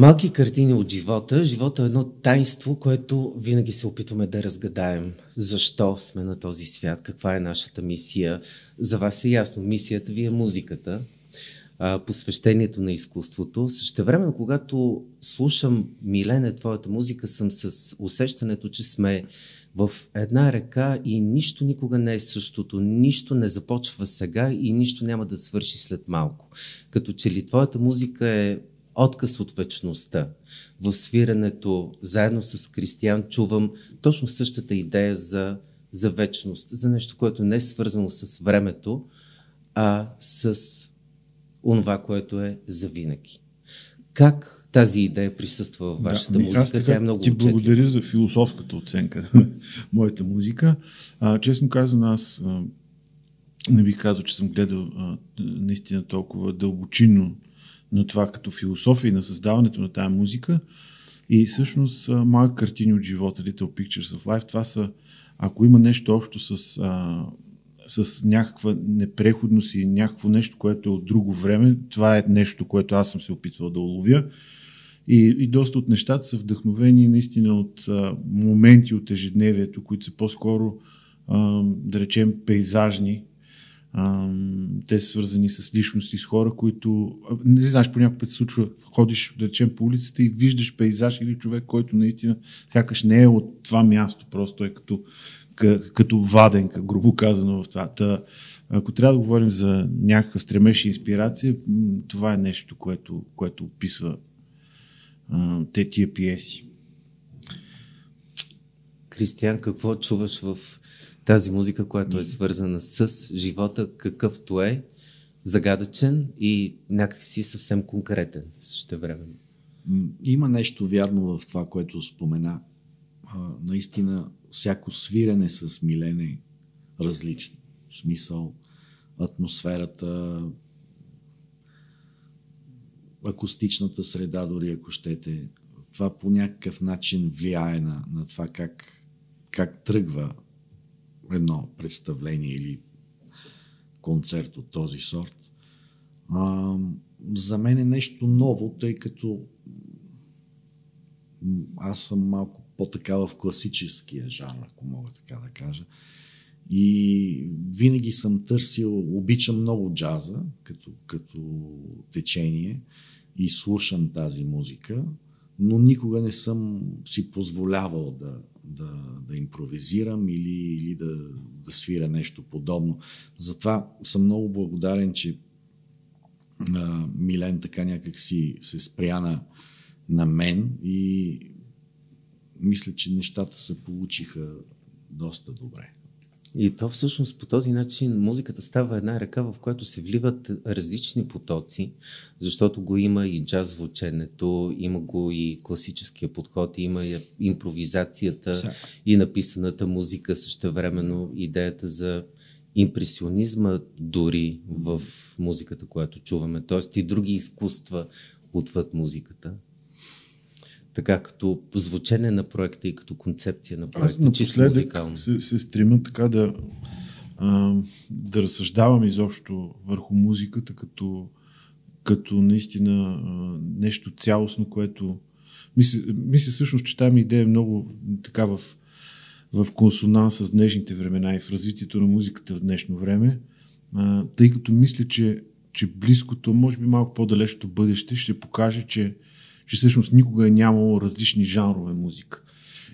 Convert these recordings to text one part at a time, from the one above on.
Малки картини от живота. Живота е едно тайнство, което винаги се опитваме да разгадаем. Защо сме на този свят? Каква е нашата мисия? За вас е ясно. Мисията ви е музиката, посвещението на изкуството. Същевременно, когато слушам Милене, твоята музика, съм с усещането, че сме в една река и нищо никога не е същото, нищо не започва сега и нищо няма да свърши след малко. Като че ли твоята музика е отказ от вечността. В свирането, заедно с Кристиян, чувам точно същата идея за, за вечност, за нещо, което не е свързано с времето, а с онова, което е завинаги. Как тази идея присъства в вашата да, ами музика? Аз Тя е много Ти отчетлива. благодаря за философската оценка на моята музика. А, честно казано, аз а, не бих казал, че съм гледал а, наистина толкова дълбочинно на това като философия и на създаването на тази музика. И всъщност малки картини от живота, Little Pictures of Life, това са, ако има нещо общо с, а, с някаква непреходност и някакво нещо, което е от друго време, това е нещо, което аз съм се опитвал да уловя. И, и доста от нещата са вдъхновени наистина от а, моменти от ежедневието, които са по-скоро, а, да речем, пейзажни, те са свързани с личности, с хора, които, не знаеш, понякога път се случва, ходиш, да речем, по улицата и виждаш пейзаж или човек, който наистина сякаш не е от това място, просто е като, като ваденка, грубо казано в това. Та, ако трябва да говорим за някакъв стремеж и инспирация, това е нещо, което, което описва а, те тия пиеси. Кристиян, какво чуваш в тази музика, която е свързана с живота, какъвто е, загадъчен и някакси съвсем конкретен също време. Има нещо вярно в това, което спомена. А, наистина, всяко свирене с милене различно. В смисъл, атмосферата, акустичната среда, дори ако щете. Това по някакъв начин влияе на, на това как, как тръгва едно представление или концерт от този сорт. А, за мен е нещо ново, тъй като аз съм малко по-така в класическия жанр, ако мога така да кажа. И винаги съм търсил, обичам много джаза като, като течение и слушам тази музика, но никога не съм си позволявал да, да, да импровизирам или, или да, да свиря нещо подобно. Затова съм много благодарен, че а, Милен така някак си се спря на, на мен и мисля, че нещата се получиха доста добре. И то всъщност по този начин музиката става една ръка, в която се вливат различни потоци, защото го има и джаз звученето, има го и класическия подход, има и импровизацията Са. и написаната музика, също времено идеята за импресионизма дори в музиката, която чуваме, т.е. и други изкуства отвъд музиката така като звучене на проекта и като концепция на проекта, Аз чисто музикално. Се, се стремя така да, а, да разсъждавам изобщо върху музиката като, като наистина а, нещо цялостно, което мисля, мисля всъщност, че тази идея е много така в, в консонанс с днешните времена и в развитието на музиката в днешно време, а, тъй като мисля, че, че близкото, може би малко по-далечното бъдеще ще покаже, че че всъщност никога е нямало различни жанрове музика.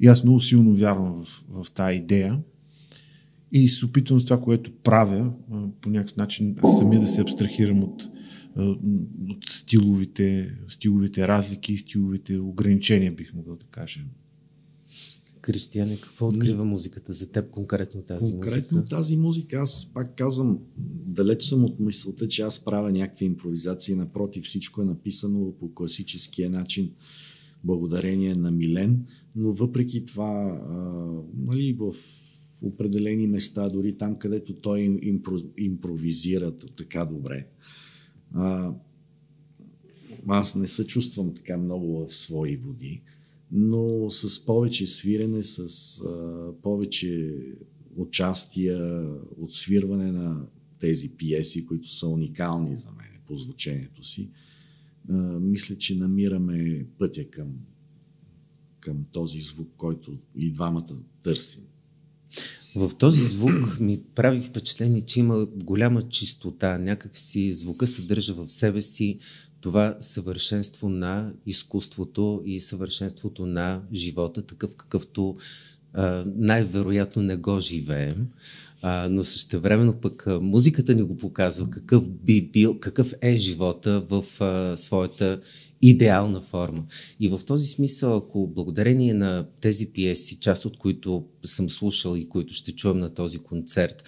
И аз много силно вярвам в, в тази идея и се опитвам с това, което правя, по някакъв начин самия да се абстрахирам от, от стиловите, стиловите разлики и стиловите ограничения, бих могъл да кажа. Кристияне, какво открива музиката за теб конкретно тази конкретно музика? Конкретно тази музика, аз пак казвам, далеч съм от мисълта, че аз правя някакви импровизации. Напротив, всичко е написано по класическия начин, благодарение на Милен. Но въпреки това, а, нали, в определени места, дори там, където той импро, импровизира така добре, а, аз не се чувствам така много в свои води но с повече свирене, с а, повече участия, отсвирване на тези пиеси, които са уникални за мен по звучението си. а, мисля, че намираме пътя към, към този звук, който и двамата търсим. В този звук ми прави впечатление, че има голяма чистота. Някак си звука съдържа в себе си това съвършенство на изкуството и съвършенството на живота, такъв какъвто най-вероятно не го живеем. Но същевременно пък музиката ни го показва какъв би бил, какъв е живота в своята идеална форма. И в този смисъл, ако благодарение на тези пиеси, част от които съм слушал и които ще чувам на този концерт,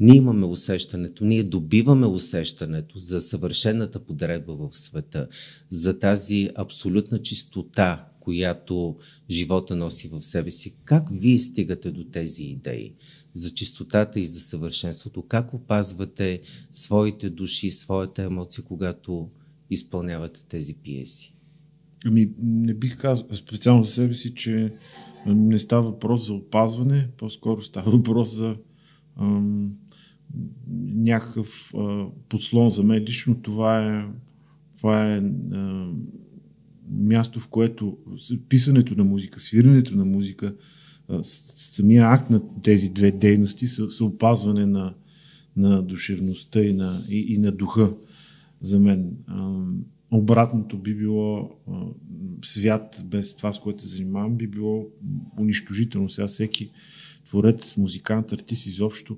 ние имаме усещането, ние добиваме усещането за съвършената подредба в света, за тази абсолютна чистота, която живота носи в себе си. Как вие стигате до тези идеи за чистотата и за съвършенството? Как опазвате своите души, своята емоция, когато изпълнявате тези пиеси? Ами, не бих казал специално за себе си, че не става въпрос за опазване, по-скоро става въпрос за ам, някакъв а, подслон за мен. Лично това е, това е а, място, в което писането на музика, свирането на музика, а, самия акт на тези две дейности са, са опазване на, на душевността и на, и, и на духа за мен. Обратното би било свят без това, с което се занимавам, би било унищожително. Сега всеки творец, музикант, артист изобщо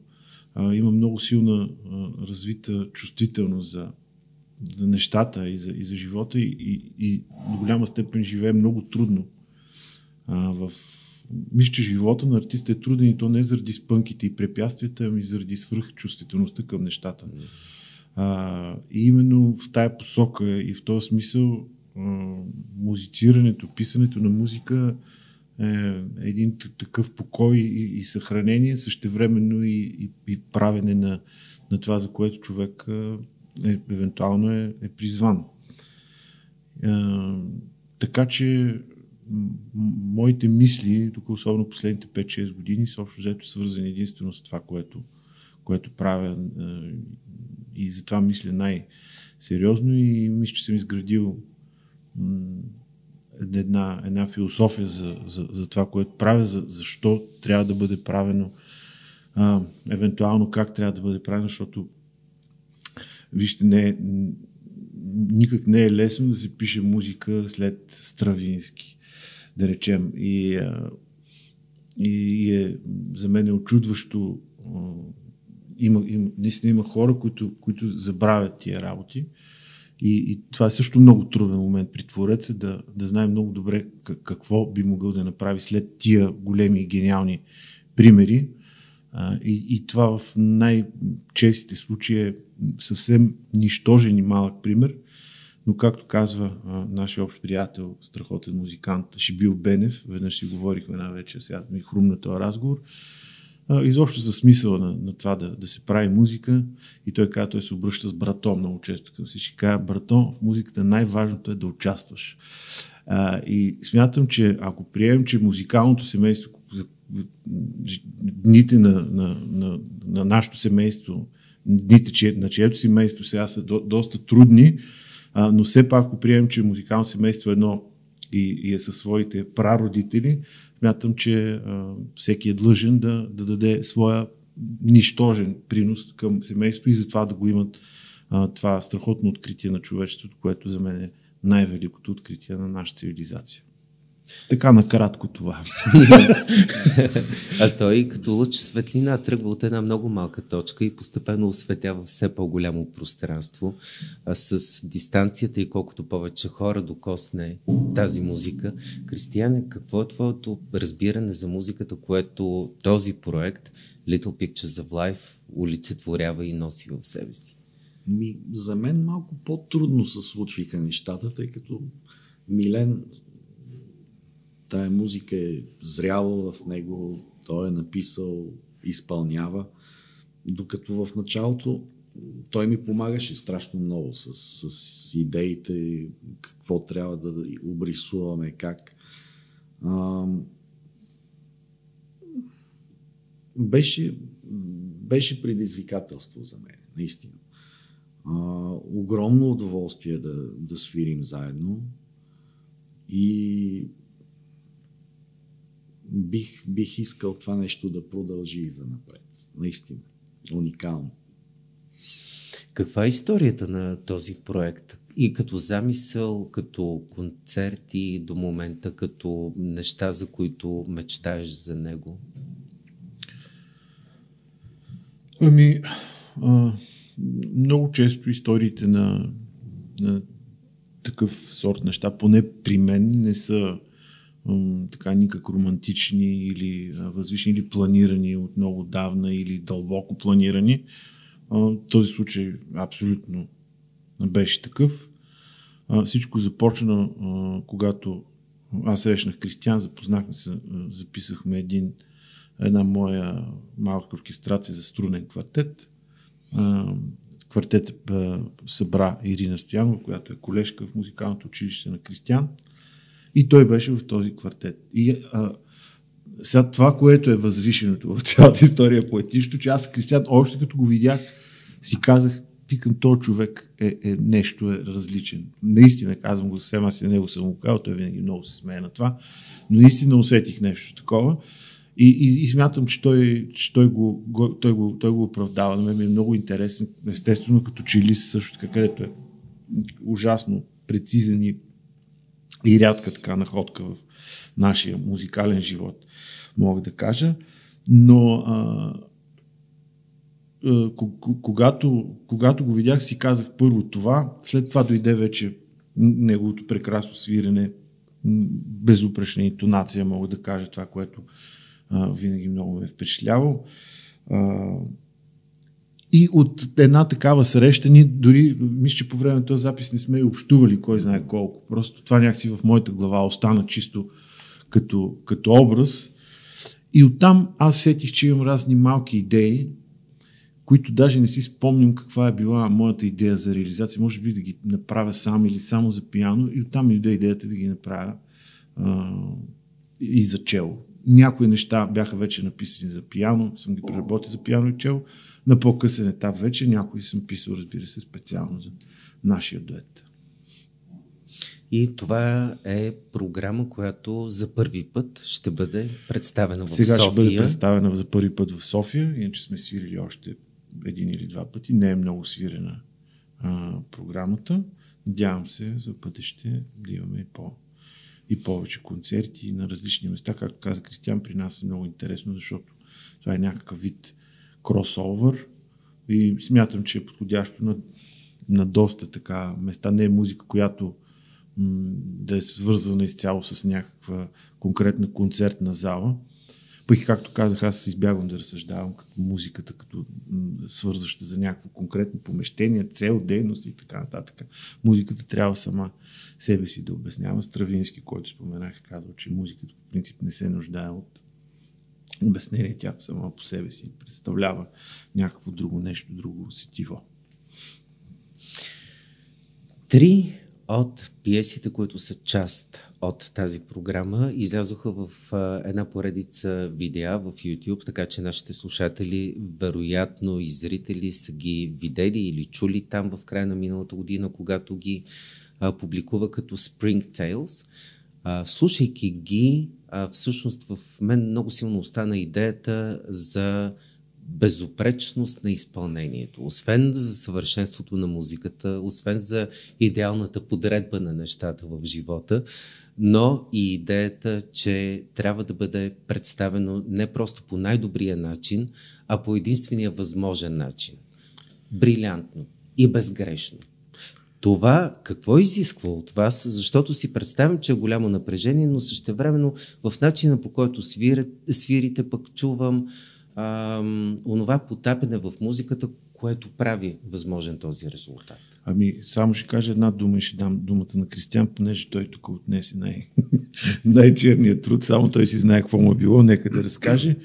има много силна развита чувствителност за, за нещата и за, и за живота и, и, и до голяма степен живее много трудно. А, в... Мисля, че живота на артиста е труден и то не заради спънките и препятствията, ами заради свръхчувствителността към нещата. А, и именно в тая посока и в този смисъл а, музицирането, писането на музика е един такъв покой и, и съхранение, същевременно и, и, и правене на, на това, за което човек е, евентуално е, е призван. А, така че моите мисли, тук особено последните 5-6 години, са общо взето свързани единствено с това, което, което правя и затова мисля най-сериозно и мисля, че съм изградил една, една философия за, за, за това, което правя, за, защо трябва да бъде правено, а, евентуално как трябва да бъде правено, защото вижте, не е, никак не е лесно да се пише музика след Стравински, да речем. И, а, и е, за мен е очудващо има, има, наистина има хора, които, които забравят тия работи. И, и това е също много труден момент при твореца да, да знае много добре какво би могъл да направи след тия големи и гениални примери. А, и, и това в най-честите случаи е съвсем нищожен и малък пример. Но както казва а, нашия общ приятел, страхотен музикант Шибил Бенев, веднъж си говорихме една вечер, сега ми хрумна този разговор, изобщо за смисъла на, на това да, да се прави музика. И той каза, той се обръща с братом много често към всички. Каза, братон, в музиката най-важното е да участваш. А, и смятам, че ако приемем, че музикалното семейство, дните на, на, на, на нашето семейство, дните на чието семейство сега са до, доста трудни, а, но все пак ако приемем, че музикалното семейство е едно и, и е със своите прародители, Мятам, че а, всеки е длъжен да, да даде своя нищожен принос към семейството и затова да го имат а, това страхотно откритие на човечеството, което за мен е най-великото откритие на нашата цивилизация. Така накратко това. а той като лъч светлина тръгва от една много малка точка и постепенно осветява все по-голямо пространство. А с дистанцията и колкото повече хора докосне тази музика. Кристияне, какво е твоето разбиране за музиката, което този проект Little Pictures of Life олицетворява и носи в себе си? Ми, за мен малко по-трудно се случвиха нещата, тъй като Милен тая музика е зряла в него, той е написал, изпълнява. Докато в началото той ми помагаше страшно много с, с идеите, какво трябва да обрисуваме, как. А, беше, беше предизвикателство за мен, наистина. А, огромно удоволствие да, да свирим заедно и бих, бих искал това нещо да продължи и за напред. Наистина. Уникално. Каква е историята на този проект? И като замисъл, като концерти до момента, като неща, за които мечтаеш за него? Ами, а, много често историите на, на такъв сорт неща, поне при мен, не са така никак романтични или възвишени или планирани от много давна или дълбоко планирани. Този случай абсолютно беше такъв. Всичко започна, когато аз срещнах Кристиан, запознахме се, записахме един, една моя малка оркестрация за струнен квартет. Квартет събра Ирина Стоянова, която е колежка в музикалното училище на Кристиан. И той беше в този квартет. И а, сега това, което е възвишеното в цялата история поетично, че аз Кристиан още като го видях, си казах, викам, този човек е, е нещо е различен. Наистина, казвам го съвсем, аз и него съм го казал, той винаги много се смее на това, но наистина усетих нещо такова. И, и, и смятам, че той, че той, го, го, той, го, той го оправдава. На мен ми е много интересен. Естествено, като чилист също така, където е ужасно прецизен и, и рядка така находка в нашия музикален живот, мога да кажа. Но а, когато, когато го видях, си казах първо това, след това дойде вече неговото прекрасно свирене, безупречна интонация, мога да кажа това, което а, винаги много ме е впечатлявало. А, и от една такава среща, ние дори, мисля, че по време на този запис не сме общували, кой знае колко. Просто това някакси в моята глава остана чисто като, като образ. И оттам аз сетих, че имам разни малки идеи, които даже не си спомням каква е била моята идея за реализация. Може би да ги направя сам или само за пиано и оттам ми дойде идеята да ги направя а, и за чело. Някои неща бяха вече написани за пиано, съм ги преработил за пиано и чело. На по-късен етап вече някои съм писал, разбира се, специално за нашия дует. И това е програма, която за първи път ще бъде представена в Сега София. Сега ще бъде представена за първи път в София, иначе сме свирили още един или два пъти. Не е много свирена а, програмата. Надявам се за бъдеще да имаме и, по, и повече концерти на различни места. Както каза Кристиан, при нас е много интересно, защото това е някакъв вид кросовър и смятам, че е подходящо на, на доста така места. Не е музика, която м- да е свързана изцяло с някаква конкретна концертна зала пък както казах, аз избягвам да разсъждавам като музиката, като свързваща за някакво конкретно помещение, цел, дейност и така нататък. Музиката трябва сама себе си да обяснява. Стравински, който споменах, казва, че музиката по принцип не се нуждае от обяснение. Тя сама по себе си представлява някакво друго нещо, друго сетиво. Три от пиесите, които са част от тази програма, излязоха в една поредица видеа в YouTube, така че нашите слушатели, вероятно и зрители са ги видели или чули там в края на миналата година, когато ги а, публикува като Spring Tales. А, слушайки ги, а, всъщност в мен много силно остана идеята за безопречност на изпълнението. Освен за съвършенството на музиката, освен за идеалната подредба на нещата в живота, но и идеята, че трябва да бъде представено не просто по най-добрия начин, а по единствения възможен начин. Брилянтно и безгрешно. Това какво изисква от вас? Защото си представям, че е голямо напрежение, но същевременно в начина по който свирите, свирите пък чувам а, онова потапене в музиката, което прави възможен този резултат. Ами, само ще кажа една дума и ще дам думата на Кристиан, понеже той тук отнесе най- най-черният труд, само той си знае какво му е било, нека да разкаже.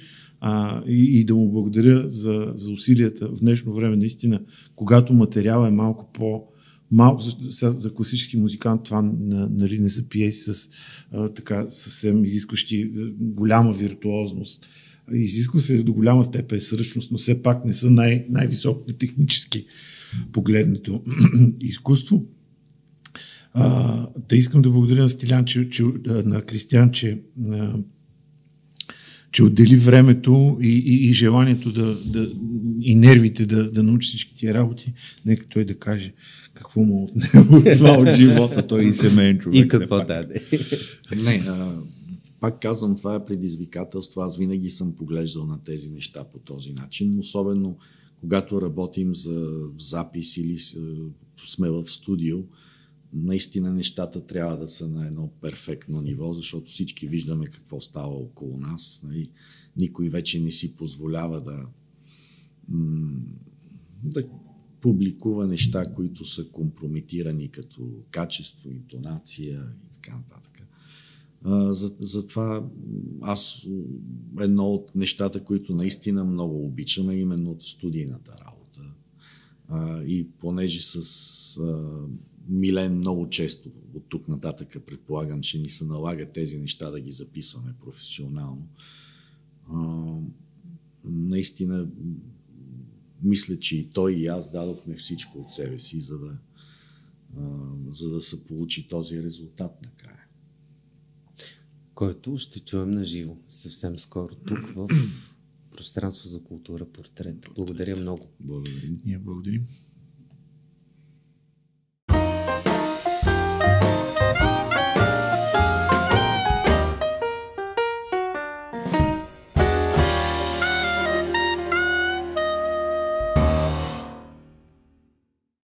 А, и, и да му благодаря за, за усилията в днешно време. Наистина, когато материал е малко по- малко за, за класически музикант това нали, не са пиеси с а, така съвсем изискващи голяма виртуозност изисква се до голяма степен сръчност, но все пак не са най- най-високо технически погледнато изкуство. А, да искам да благодаря на Стилян, че, че, на Кристиан, че, а, че отдели времето и, и, и желанието да, да, и нервите да, да научи всички тия работи. Нека той да каже какво му от това от живота, той и семейен човек. И какво даде. Не, а, пак казвам, това е предизвикателство. Аз винаги съм поглеждал на тези неща по този начин, особено когато работим за запис или сме в студио. Наистина нещата трябва да са на едно перфектно ниво, защото всички виждаме какво става около нас. Нали? Никой вече не си позволява да, да публикува неща, които са компрометирани като качество, интонация и така нататък. За, затова аз едно от нещата, които наистина много обичам е именно студийната работа. А, и понеже с а, Милен много често от тук нататък предполагам, че ни се налага тези неща да ги записваме професионално. А, наистина мисля, че и той и аз дадохме всичко от себе си, за да, за да се получи този резултат накрая който ще чуем на живо съвсем скоро тук в пространство за култура портрет. Благодаря много. Благодарим. Ние благодарим.